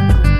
Franco.